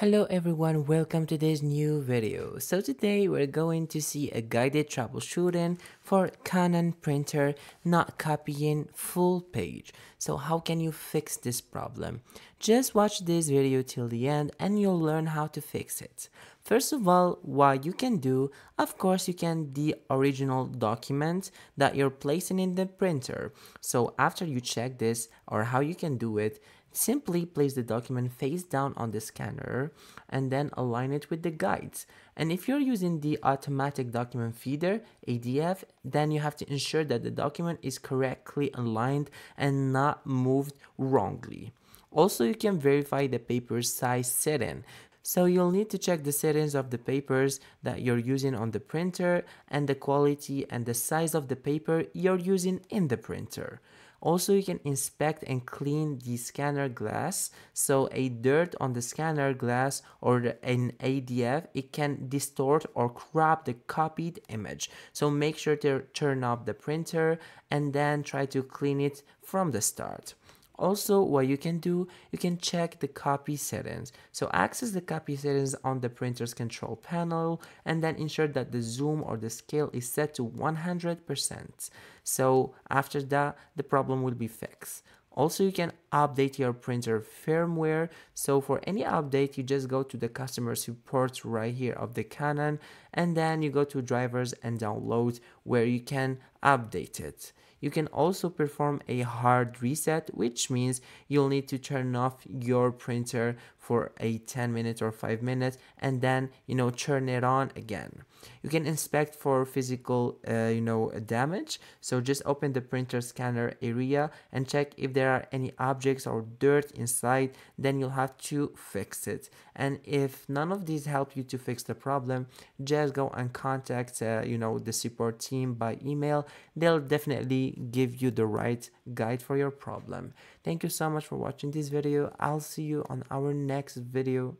Hello everyone, welcome to this new video. So today we're going to see a guided troubleshooting for Canon printer not copying full page. So how can you fix this problem? Just watch this video till the end and you'll learn how to fix it. First of all, what you can do, of course you can the original document that you're placing in the printer. So after you check this or how you can do it, Simply place the document face down on the scanner and then align it with the guides. And if you're using the automatic document feeder, ADF, then you have to ensure that the document is correctly aligned and not moved wrongly. Also, you can verify the paper size setting. So you'll need to check the settings of the papers that you're using on the printer and the quality and the size of the paper you're using in the printer. Also, you can inspect and clean the scanner glass. So a dirt on the scanner glass or an ADF, it can distort or crop the copied image. So make sure to turn off the printer and then try to clean it from the start. Also, what you can do, you can check the copy settings. So access the copy settings on the printer's control panel and then ensure that the zoom or the scale is set to 100%. So after that, the problem will be fixed. Also, you can update your printer firmware. So for any update, you just go to the customer support right here of the Canon and then you go to drivers and download where you can update it. You can also perform a hard reset, which means you'll need to turn off your printer for a 10 minutes or 5 minutes and then, you know, turn it on again. You can inspect for physical, uh, you know, damage. So just open the printer scanner area and check if there are any objects or dirt inside, then you'll have to fix it. And if none of these help you to fix the problem, just go and contact, uh, you know, the support team by email. They'll definitely give you the right guide for your problem. Thank you so much for watching this video. I'll see you on our next video.